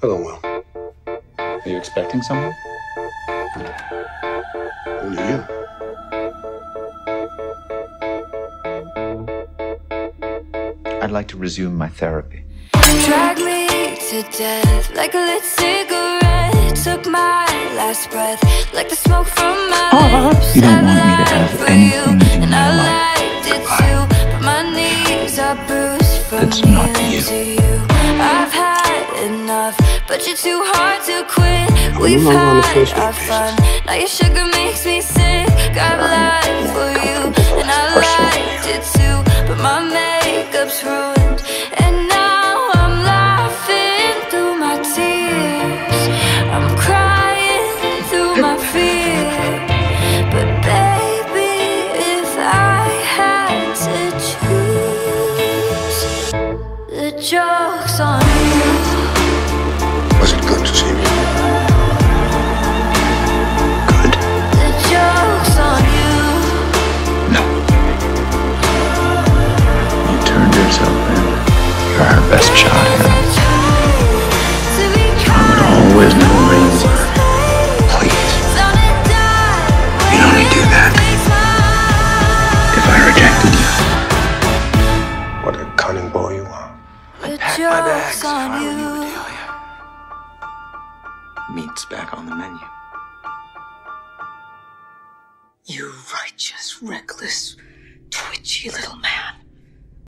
Hello, Will. Are you expecting someone? Only you. I'd like to resume my therapy. Drag me to death like a lit cigarette. Took my last breath like the smoke from my oh, lips. You don't want me to have anything for you, in and my I life. liked it too, but my knees are bruised from It's not being you. But you're too hard to quit. We've longer on the had our fun. Now your sugar makes me sick. I've lied for you, and I liked it too. But my makeup's ruined, and now I'm laughing through my tears. I'm crying through my fear. But baby, if I had to choose, the joke's on Best shot, Hannah. always know where you were. Please. You'd only do that if I rejected you. What a cunning boy you are. The Pack my bags. on Finally, you. Bedelia. Meat's back on the menu. You righteous, reckless, twitchy little man.